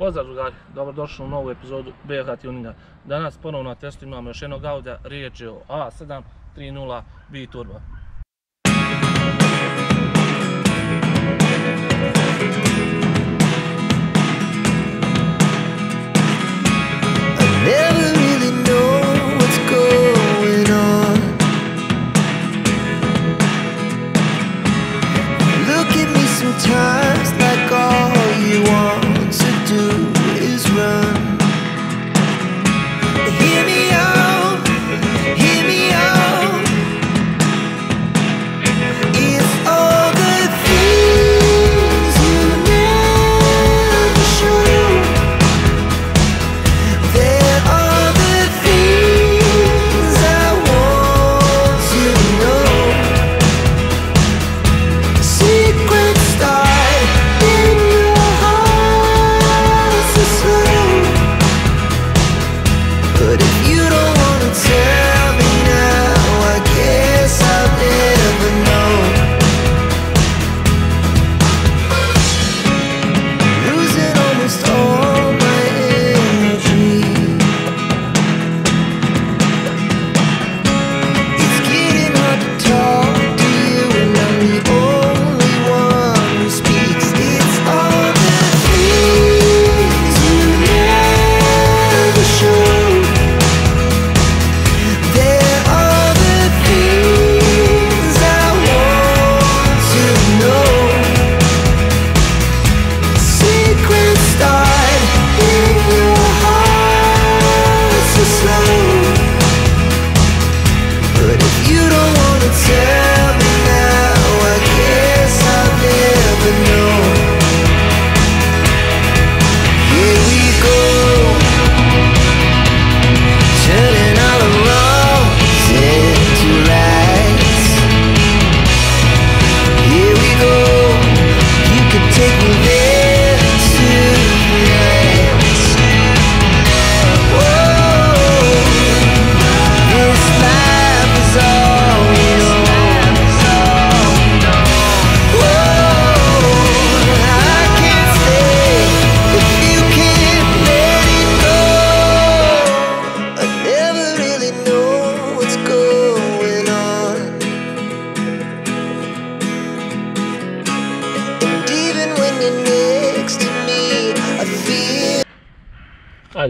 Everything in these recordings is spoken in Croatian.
Pozdrav drugari, dobrodošli u novu epizodu BH Tuninga. Danas ponovno na testu imamo još jednog Audija, riječ je o A7 3.0 B-Turbo. Never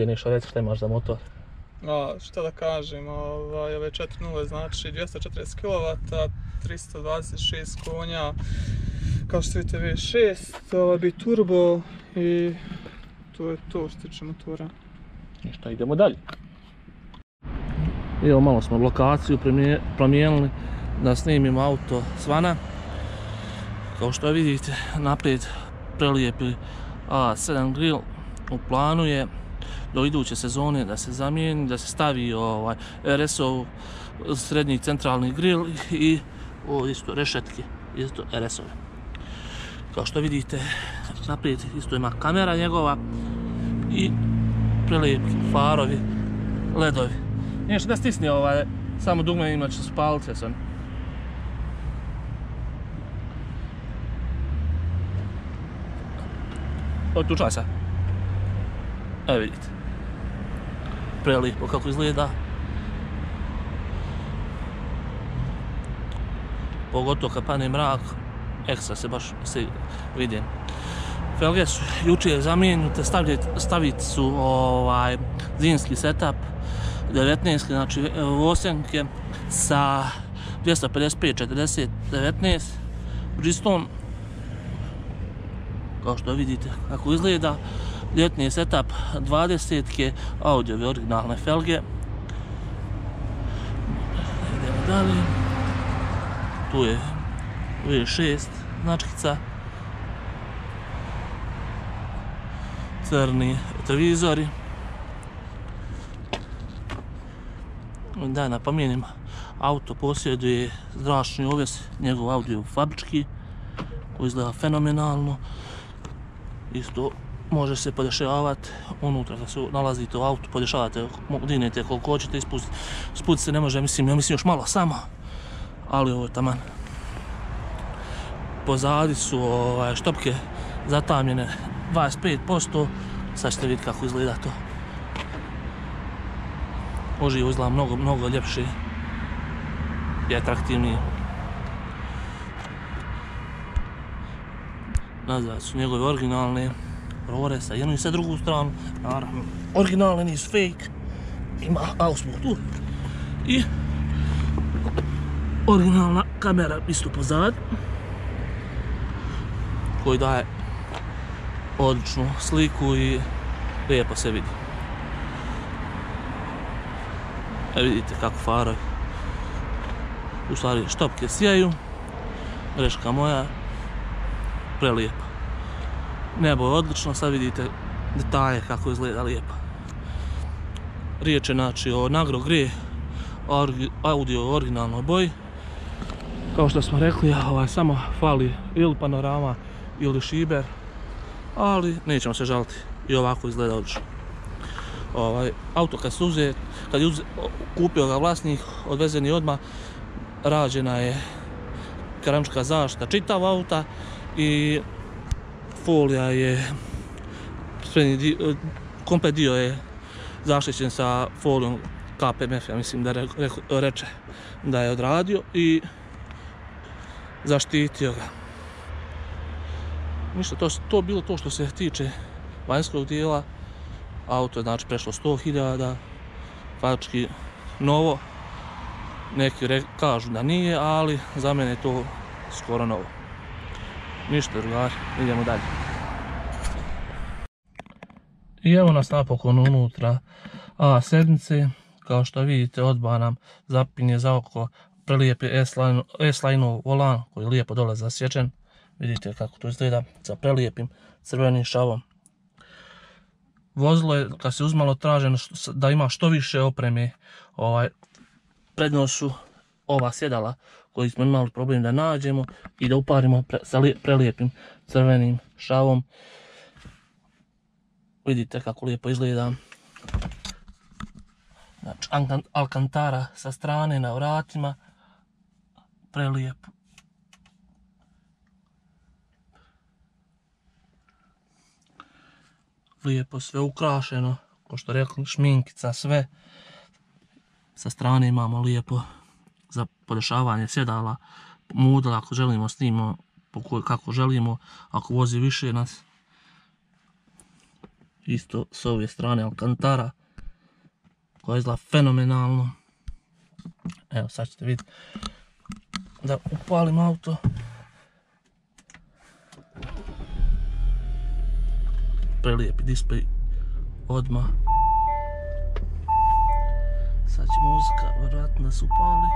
Ajde nešto reci šta imaš za motor. A, šta da kažem, ovaj, ove 4.0 znači 240 kW, 326 konja, kao što vidite V6, ovaj bi turbo i to je to što tiče motora. Ništa, idemo dalje. Evo malo smo lokaciju promijenili da snimimo auto svana. Kao što vidite naprijed prelijepi A7 grill u planu je do iduće sezone da se zamijeni, da se stavi ovaj RS-ov srednji centralni grill i o, isto rešetke, isto RS-ove. Kao što vidite naprijed isto ima kamera njegova i prelijepi farovi, ledovi. Nešto da stisni ovaj, samo dugme imat će spalit se sam. Ottučaj se. Evo vidite. Prelijepo kako izgleda. Pogotovo kad pane mrak, ekstra se baš se vidi. Felge su jučer zamijenjute, stavit, stavit su ovaj zimski setup 19, znači osenke sa 255 40 19 Bridgestone kao što vidite kako izgleda ljetni setup 20 audio originalne felge. Idemo dalje. Tu je V6 značkica. Crni televizori da napomenem auto posjeduje zračni oves njegov audio fabrički koji izgleda fenomenalno. Isto može se podešavati unutra kad se nalazite u autu podešavate dinete koliko hoćete ispustiti spustiti se ne može mislim ja mislim još malo samo ali ovo je taman pozadi su ovaj, štopke zatamljene 25%, Sad ćete vidjeti kako izgleda to. Uživo izgleda mnogo, mnogo ljepši i atraktivniji. Nazad su njegove originalne rore sa jednu i sa drugu stranu. Naravno, originalne nisu fake. Ima tu. I originalna kamera isto pozad. Koji daje odličnu sliku i lijepo se vidi. E vidite kako faroj. U stvari štopke sjaju. Greška moja. Prelijepo. Nebo je odlično, sad vidite detalje kako izgleda lijepo. Riječ je znači o Nagro orgi- audio originalnoj boji. Kao što smo rekli, ovaj, samo fali ili panorama ili šiber, ali nećemo se žaliti i ovako izgleda odlično. Ovaj, auto kad se uze, kad je uze, kupio ga vlasnik, odvezen je odmah, rađena je keramička zaštita čitav auta i folija je srednji dio, komplet dio je zaštićen sa folijom KPMF, ja mislim da re, re- reče da je odradio i zaštitio ga. Ništa, to, to bilo to što se tiče vanjskog dijela. Auto je znači prešlo 100.000, faktički novo. Neki kažu da nije, ali za mene je to skoro novo. Ništa drugari, idemo dalje. I evo nas napokon unutra A sedmice. Kao što vidite odba nam zapinje za oko prelijepi S-line, volan koji je lijepo dole zasječen. Vidite kako to izgleda sa prelijepim crvenim šavom. Vozilo je, kad se uzmalo traženo da ima što više opreme, ovaj, prednost su ova sjedala koji smo imali problem da nađemo i da uparimo pre, sa lije- prelijepim crvenim šavom. Vidite kako lijepo izgleda. Znači, Alcantara sa strane na vratima. Prelijepo. Lijepo sve ukrašeno. Ko što rekli, šminkica, sve. Sa strane imamo lijepo za podešavanje sjedala. Mudla ako želimo snimamo kako želimo. Ako vozi više nas. Isto s ove strane Alcantara koja izgleda fenomenalno. Evo sad ćete vidjeti da upalim auto. Prelijepi display odmah. Sad će muzika vjerojatno da se upali.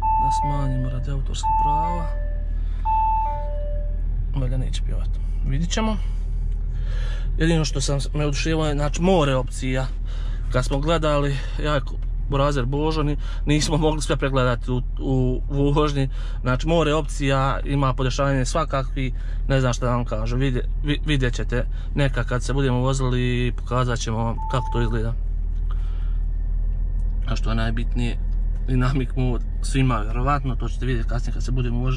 Da smanjimo radi autorskih prava. Valjda neće pjevati. Vidit ćemo. Jedino što sam me oduševilo je, znači, more opcija. Kad smo gledali, ja Burazer Božo, ni- nismo mogli sve pregledati u, u, vožnji. Znači, more opcija, ima podešavanje svakakvi, ne znam šta vam kažu, vidje, vi- vidjet ćete neka kad se budemo vozili pokazat ćemo vam kako to izgleda. A što je najbitnije, Dynamic mode svima vjerovatno, to ćete vidjeti kasnije kad se budemo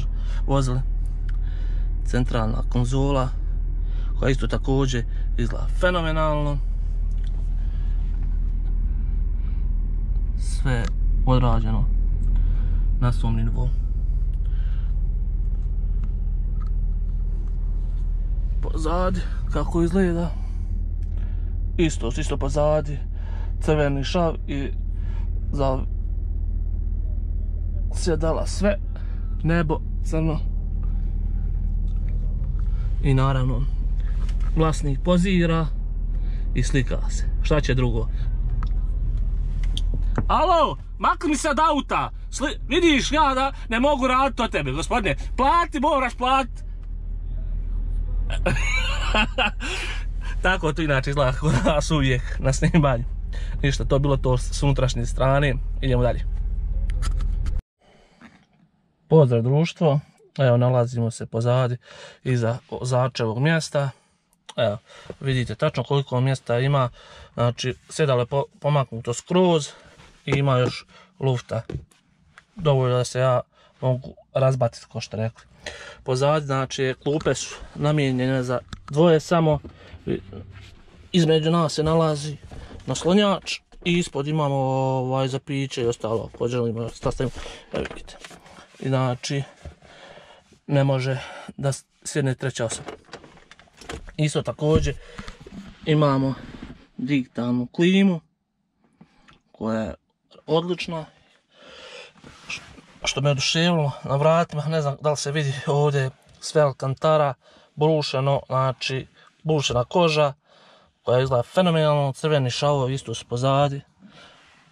vozili. Centralna konzola, koja isto također izgleda fenomenalno. Sve odrađeno na svom nivou. Pozadi, kako izgleda. Isto, isto pozadi. Crveni šav i za sjedala sve. Nebo, crno. I naravno, vlasnik pozira i slika se. Šta će drugo? Alo, makni se od auta. Sli, vidiš ja da ne mogu raditi od tebe, gospodine. Plati, moraš platiti. Tako to inače izgleda kod nas uvijek na snimanju. Ništa, to bilo to s unutrašnje strane. Idemo dalje. Pozdrav društvo. Evo, nalazimo se pozadi iza začevog mjesta. Evo, vidite tačno koliko mjesta ima. Znači, sjedalo je po- pomaknuto skroz i ima još lufta. Dovoljno da se ja mogu razbatiti, ko što rekli. Pozadi, znači, klupe su namijenjene za dvoje samo. Između nas se nalazi naslonjač i ispod imamo ovaj, za piće i ostalo ako želimo stavimo. Evo vidite. Znači ne može da sjedne treća osoba. Isto također imamo digitalnu klimu koja je odlična što me oduševilo na vratima, ne znam da li se vidi ovdje sve alkantara, brušeno, znači brušena koža koja izgleda fenomenalno, crveni šavovi isto su pozadi,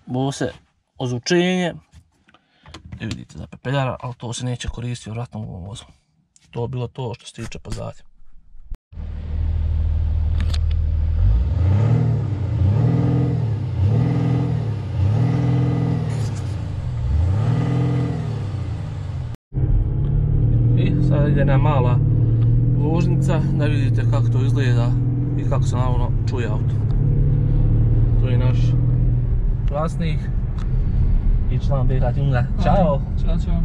bose ozvučenje i vidite za pepeljara, ali to se neće koristiti u ovom vozu. To je bilo to što se tiče pozadi. Jedna mala vožnica da vidite kako to izgleda i kako se naravno čuje auto. To je naš vlasnik i član BH Tunga. Ćao! Ćao.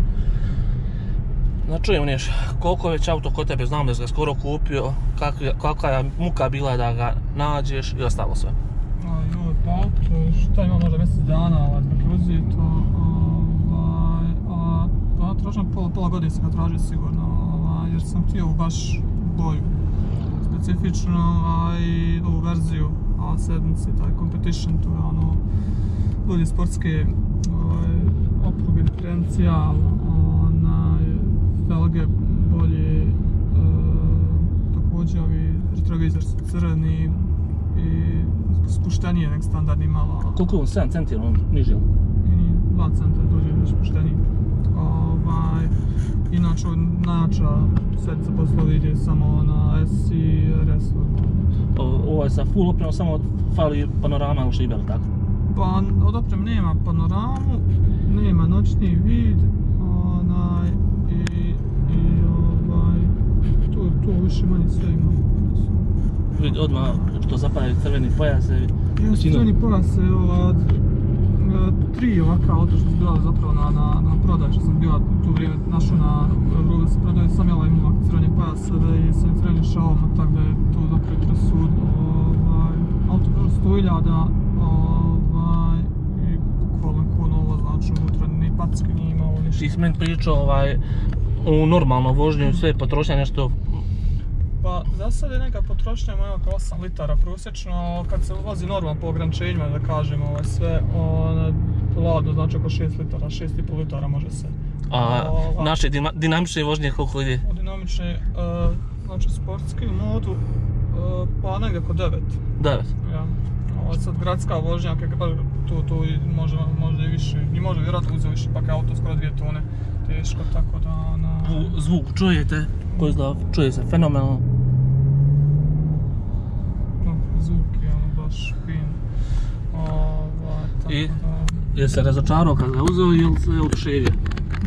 Da čujem Neš, koliko je već auto kod tebe, znam da si ga skoro kupio, kak, kakva je muka bila da ga nađeš i ostalo sve. A, je pa auto, šta ima možda mjesec dana, ovaj, dok je uzito, ovaj, a, pa tražim pola, pola godine sam ga tražio sigurno, jer sam htio baš boju. Specifično, ovaj, ovu verziju A7, taj competition, to je ono, bolje sportske ovaj, opruge, diferencijal, onaj, felge bolje, e, također ovi retrovizor su crni i spuštenije nek standardni malo, Koliko on 7 cm on niži? on? i 2 centra dođe još spušteniji. Ovaj, inače, najjača sedmica poslovi ide samo na S i RS. O- Ovo je sa full opremom, samo fali panorama ili šiber, tako? Pa od oprem nema panoramu, nema noćni vid, onaj, i, i ovaj, tu, tu više manje sve ima. Odmah što zapaju crveni pojasevi. Ja crveni pojas je ova, tri ovakva auto što su bila zapravo na, na, na prodaj, što sam bila tu vrijeme našao na da se sam jela imala crveni pojas sada i sa crvenim šalom, tako da je to zapravo presudno. Ovaj, auto kaže 100.000, ovaj, i bukvalno ko novo, znači unutra ni packe nije imalo ništa. Ti si meni pričao ovaj, u normalno vožnju sve potrošnja nešto Pa za sad je neka potrošnja moja oko 8 litara prosječno, kad se vozi normalno po ograničenjima da kažemo ovaj, sve, on, ladno znači oko 6 litara, 6,5 litara može se. A Ova. naše dima- dinamične vožnje koliko ide? Dinamične, e, znači sportski u modu, e, pa negdje oko 9. 9. Ja. Ovo sad gradska vožnja, kako baš tu, tu i može, možda i više, i može vjerojatno uzeo više, pak je auto skoro 2 tone teško, tako da na... Zvu- Zvuk čujete, koji izgleda, čuje se fenomenalno. No, zvuk je ono baš fin. Ovaj, tako I? da... Je se razočarao kad ga uzeo ili se oduševio?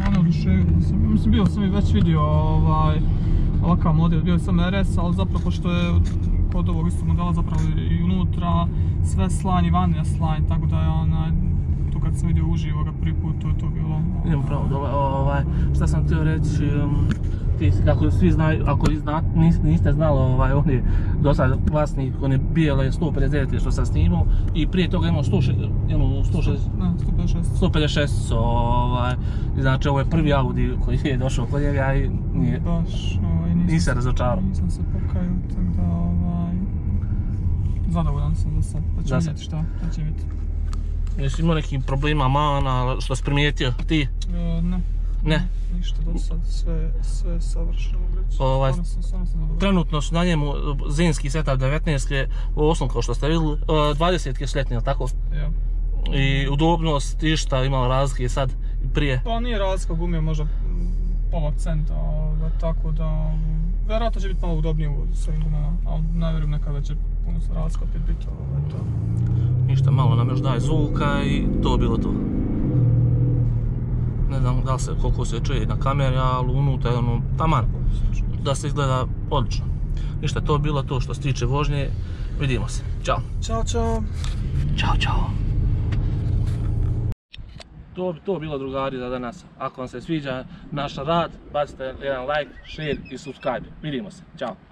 Ono oduševio sam, mislim bio sam i već vidio ovaj, ovakav model, bio sam RS, ali zapravo pošto je kod ovog istog modela zapravo i unutra sve slanj i van je slanj, tako da je onaj, tu kad sam vidio uživo ga prvi put, to je to bilo. Idemo pravo dole, ovaj, šta sam htio reći, um, ti si, kako svi znaju, ako zna, nis, niste znali, ovaj, on je do sad vlasnik, on je bijele 159 što sam snimao i prije toga imao 160, jednu 160, Ne, 156. 156, ovaj, znači ovo je prvi Audi koji je došao kod njega i nije, Baš, ovaj, nisam, Nisi se razočarao? Nisam se pokajao, tako da, ovaj, zadovoljan sam za sad, pa sad. vidjeti šta, šta će biti. nisi imao nekih problema, mana, što si primijetio, ti? E, ne, Ne. ništa do sad, sve, sve savršeno. Ovaj. Trenutno su na njemu zimski setup 19 je, u osnovu kao što ste vidjeli, e, 20 je sletni, jel tako? Ja. I udobnost, išta, imala razlike sad i prije. Pa nije razlika gumija možda pola centa, ovaj, tako da vjerojatno će biti malo udobnije s ovim gumama, ali ne vjerujem nekada da će puno razlika opet biti ovaj, to. Ništa, malo nam još daje zvuka i to bilo to. Ne znam da se, koliko se čuje na kameri, ali unutra je ono, taman, da se izgleda odlično. Ništa, to je bilo to što se tiče vožnje. Vidimo se. Ćao. Ćao, čao! Ćao, čao. To bi to bilo drugari za danas. Ako vam se sviđa naš rad, bacite jedan like, share i subscribe. Vidimo se. Ćao.